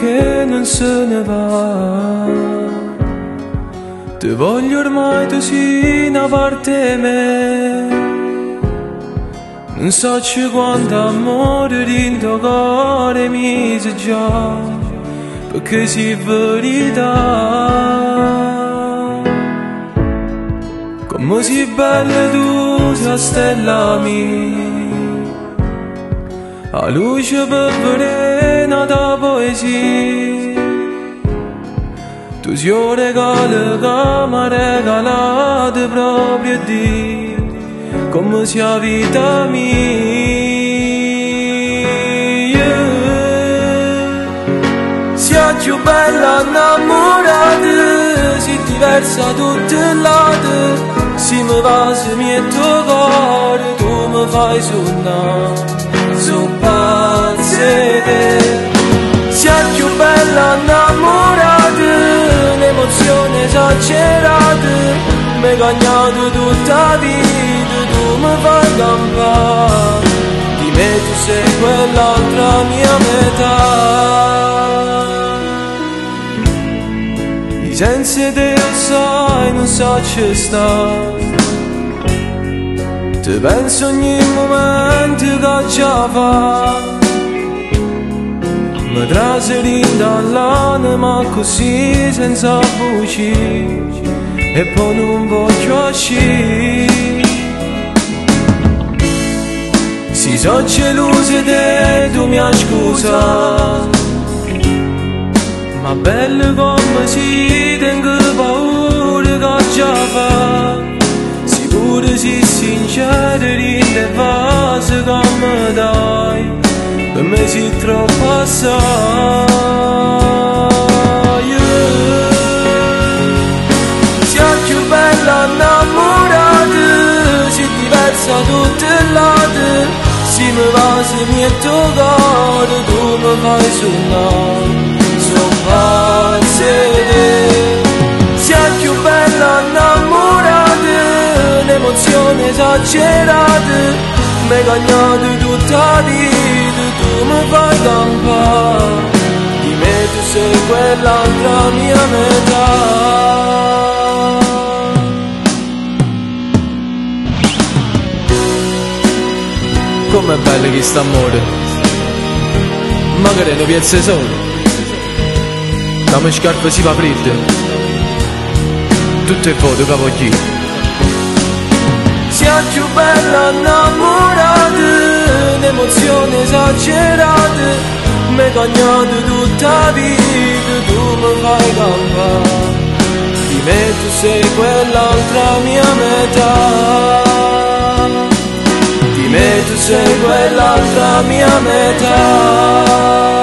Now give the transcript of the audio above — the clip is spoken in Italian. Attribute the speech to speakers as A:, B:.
A: che non se ne va. Ti voglio ormai tu sei una parte me. Non so quanto amore dentro cuore mi si già, perché si verità. Come si bella tu, sei stella mia. A luce peperena da poesia Tu si un regalo che mi regalato proprio te Come sia vita mia Sia più bella innamorata Si diversa tutte le lato Si mi va, se mi è tuo cuore Tu mi fai suonare pazzete Sia più bella innamorata Un'emozione esagerata. Mi hai cagnato tutta vita Tu mi fai campare. Di me tu sei quell'altra mia metà. I sensi lo sai non so ci sta. Ti penso ogni momento che ci fa Mi traseri dall'anima così senza voce E poi non voglio uscire Si sono gelose te tu mi scusa Ma bello come si tengo paura che già fa Sia più bella innamorata Si diversa tutte late Si mi va se mi è cuore Tu mi fai suonare Sono pazze Sia più bella innamorata Un'emozione esagerata Mi hai cagnato tutta vita Tu mi fai campare Di me tu sei quell'altra mia metà.
B: Com'è bello che sta amore? Magari ne piazza solo. La mia scarpa si va fredda. Tutto è vuoto che voglio
A: Sia più bella innamorata Esagerata Mi cagnato tutta vita Tu mi fai campare Di me tu sei quell'altra mia metà. Di me tu sei quell'altra mia metà